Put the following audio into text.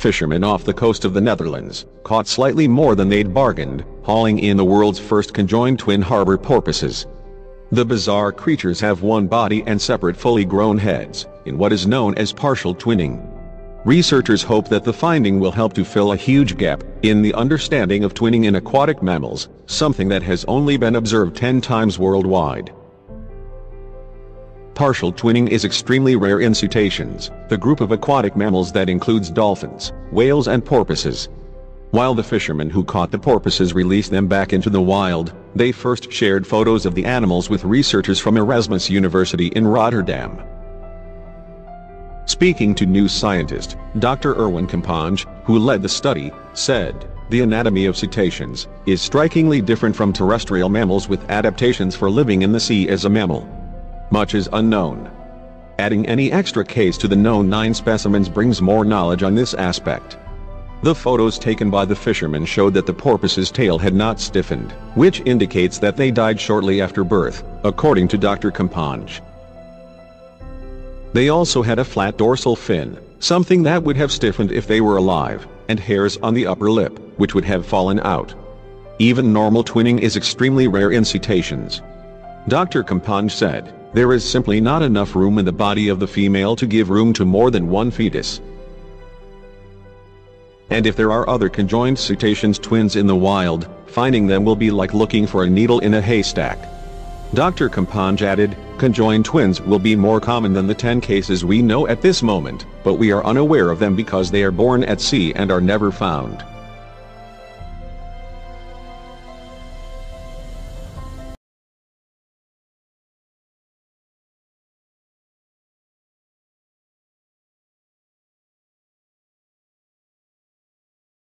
fishermen off the coast of the Netherlands caught slightly more than they'd bargained, hauling in the world's first conjoined twin harbor porpoises. The bizarre creatures have one body and separate fully grown heads, in what is known as partial twinning. Researchers hope that the finding will help to fill a huge gap in the understanding of twinning in aquatic mammals, something that has only been observed 10 times worldwide. Partial twinning is extremely rare in cetaceans, the group of aquatic mammals that includes dolphins, whales and porpoises. While the fishermen who caught the porpoises released them back into the wild, they first shared photos of the animals with researchers from Erasmus University in Rotterdam. Speaking to New Scientist, Dr. Erwin Kompanje, who led the study, said, the anatomy of cetaceans is strikingly different from terrestrial mammals with adaptations for living in the sea as a mammal. Much is unknown. Adding any extra case to the known nine specimens brings more knowledge on this aspect. The photos taken by the fishermen showed that the porpoise's tail had not stiffened, which indicates that they died shortly after birth, according to Dr. Kompanje. They also had a flat dorsal fin, something that would have stiffened if they were alive, and hairs on the upper lip, which would have fallen out. Even normal twinning is extremely rare in cetaceans. Dr. Kompanje said, there is simply not enough room in the body of the female to give room to more than one fetus and if there are other conjoined cetaceans twins in the wild, finding them will be like looking for a needle in a haystack. Dr. Kompanje added, conjoined twins will be more common than the 10 cases we know at this moment, but we are unaware of them because they are born at sea and are never found.